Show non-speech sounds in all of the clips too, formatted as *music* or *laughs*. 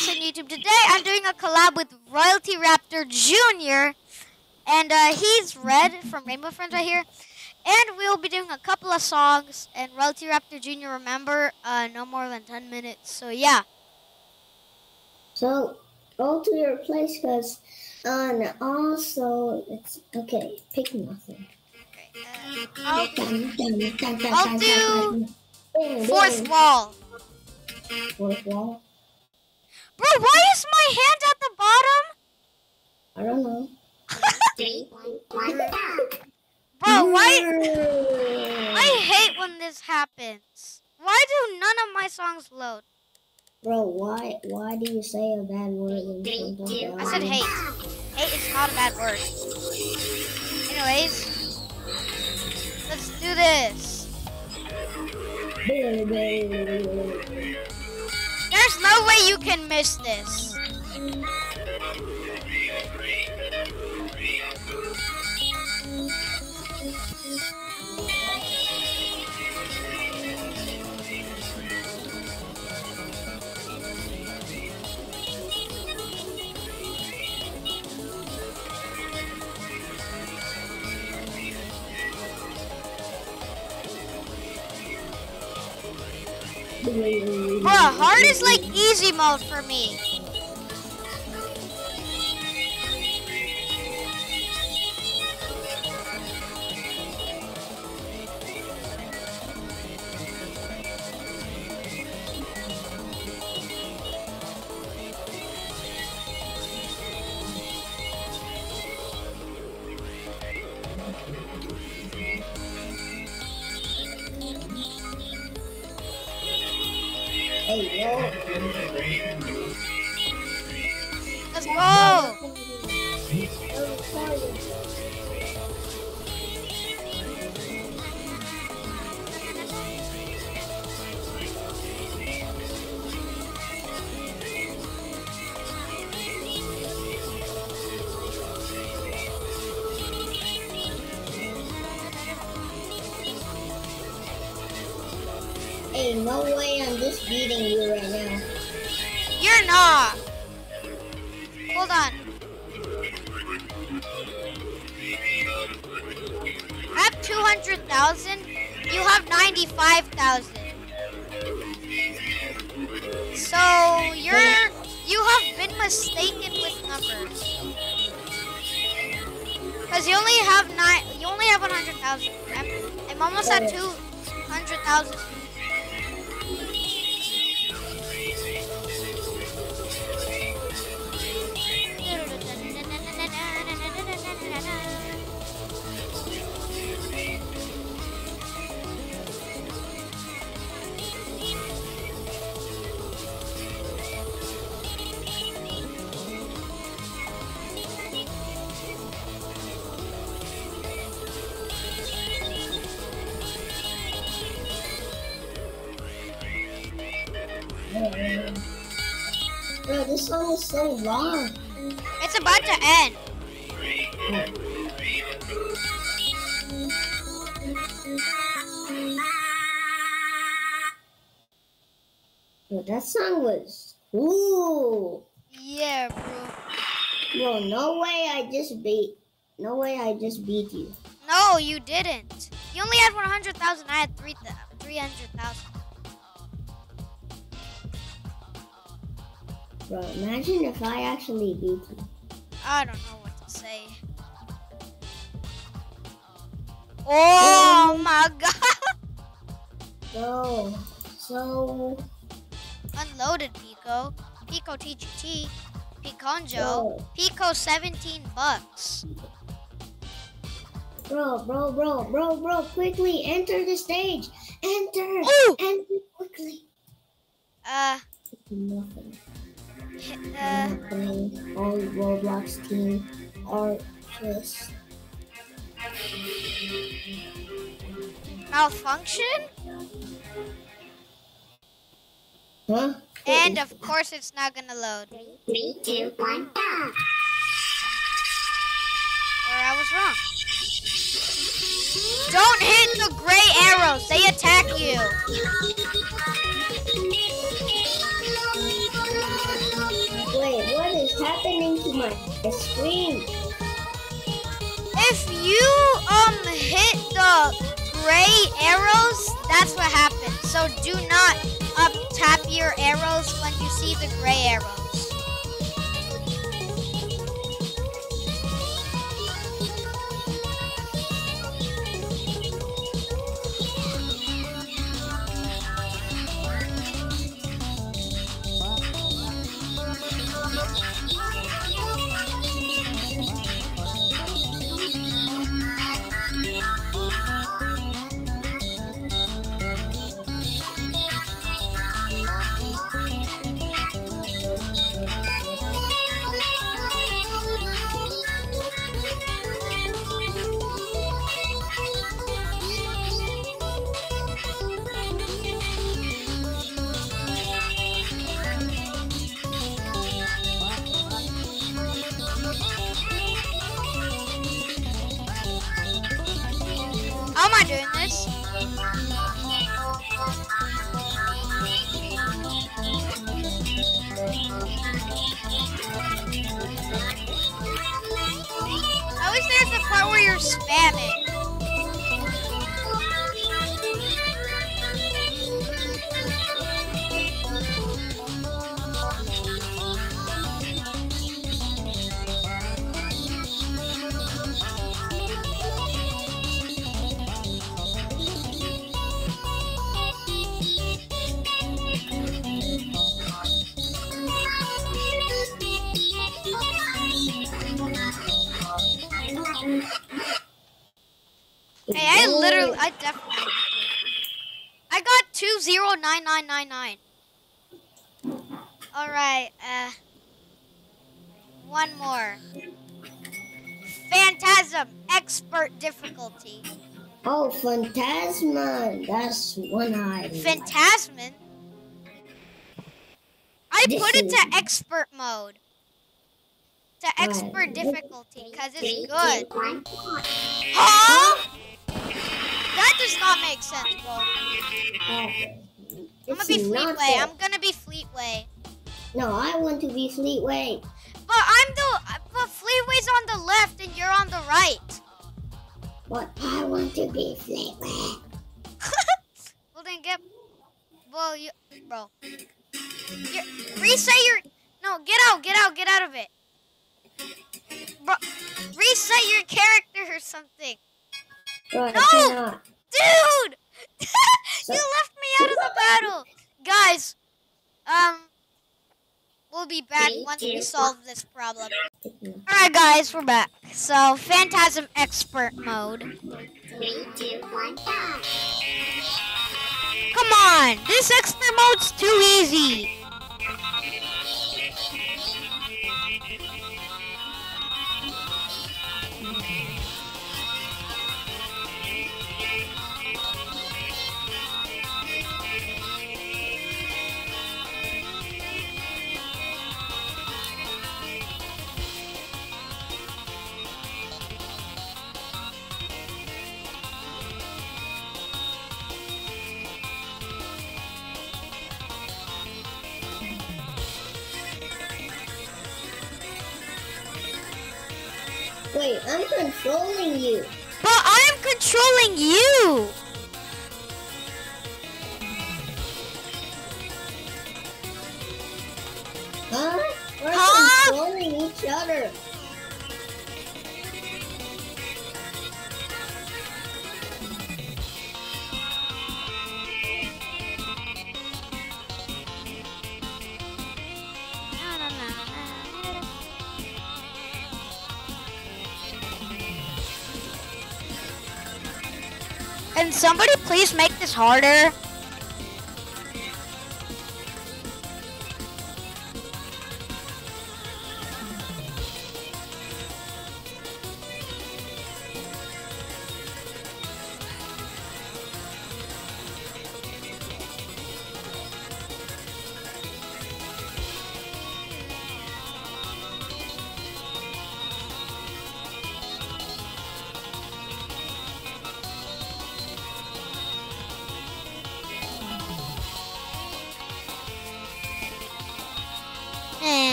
Jackson YouTube. Today I'm doing a collab with Royalty Raptor Jr. And uh, he's Red from Rainbow Friends right here. And we'll be doing a couple of songs. And Royalty Raptor Jr. remember, uh, no more than 10 minutes. So yeah. So go to your place because and also it's okay. Pick nothing. Okay, uh, I'll, Dun, dun, dun, dun, dun, I'll do dun, dun. Boom, fourth wall. Fourth wall. Bro, why is my hand at the bottom? I don't know. *laughs* Bro, why? I *laughs* hate when this happens. Why do none of my songs load? Bro, why why do you say a bad word in front of I said hate. Hate is not a bad word. Anyways, let's do this. *laughs* No way you can miss this. Bruh, hard is like easy mode for me. Hey, no way I'm just beating you right now. You're not. Hold on. I have 200,000. You have 95,000. So you're you have been mistaken with numbers. Cause you only have nine. You only have 100,000. I'm I'm almost at 200,000. Song is so long. It's about to end. That song was cool. Yeah, bro. Bro, no way I just beat. No way I just beat you. No, you didn't. You only had 100,000. I had 3 300,000. Bro, imagine if I actually beat you. I don't know what to say. Oh my god. Bro, so Unloaded Pico. Pico TGT. Piconjo. Bro. Pico 17 bucks. bro, bro, bro, bro, bro, quickly enter the stage. Enter. Ooh! Enter quickly. Uh, Nothing. Uh, Nothing. All Roblox team are just malfunction? huh? And of course it's not gonna load. Three, two, one, go. Or I was wrong. Don't hit the gray arrows. They attack you. My screen. If you um hit the gray arrows, that's what happens. So do not up tap your arrows when you see the gray arrows. I wish there's the part where you're spamming. Zero nine nine nine nine. All right, uh, one more. Phantasm, expert difficulty. Oh, Phantasma, that's one I. Phantasmin? I this put it to expert mode. To expert difficulty, because it's good. Huh? That does not make sense, bro. I'm gonna be Fleetway. I'm gonna be Fleetway. No, I want to be Fleetway. But I'm the but Fleetway's on the left and you're on the right. But I want to be Fleetway. *laughs* well then get well you bro. reset your no get out get out get out of it. Bro, reset your character or something, But No! Cannot. dude. *laughs* You left me out of the battle, guys. Um, we'll be back once we solve this problem. All right, guys, we're back. So, Phantasm Expert mode. Come on, this expert mode's too easy. Wait, I'm controlling you. But I'm controlling you. Huh? We're Huh? controlling each other. Can somebody please make this harder?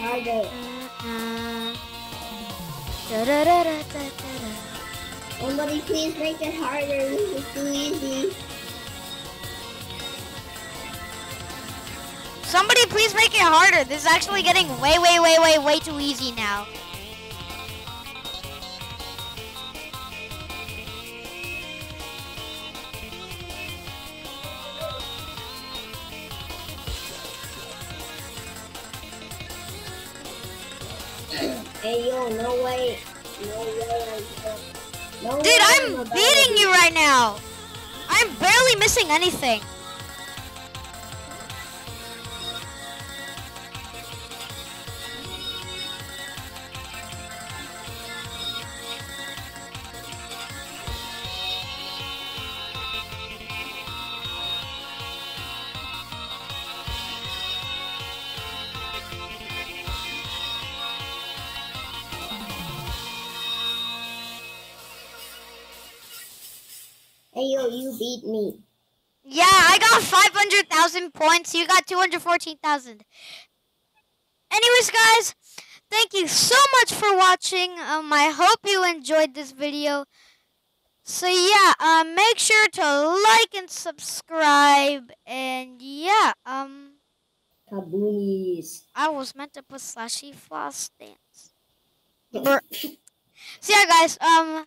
Make it harder. Uh, da-da-da-da-da-da-da. Somebody please make it harder. This is too easy. Somebody please make it harder. This is actually getting way, way, way, way, way too easy now. Hey yo, no way. No way. No Dude, way I'm beating you right now. I'm barely missing anything. Hey yo, you beat me. Yeah, I got 500,000 points. You got 214,000. Anyways, guys, thank you so much for watching. Um, I hope you enjoyed this video. So yeah, um, make sure to like and subscribe. And yeah, um, Kaboonies. I was meant to put slashy floss dance. So *laughs* yeah, guys, um,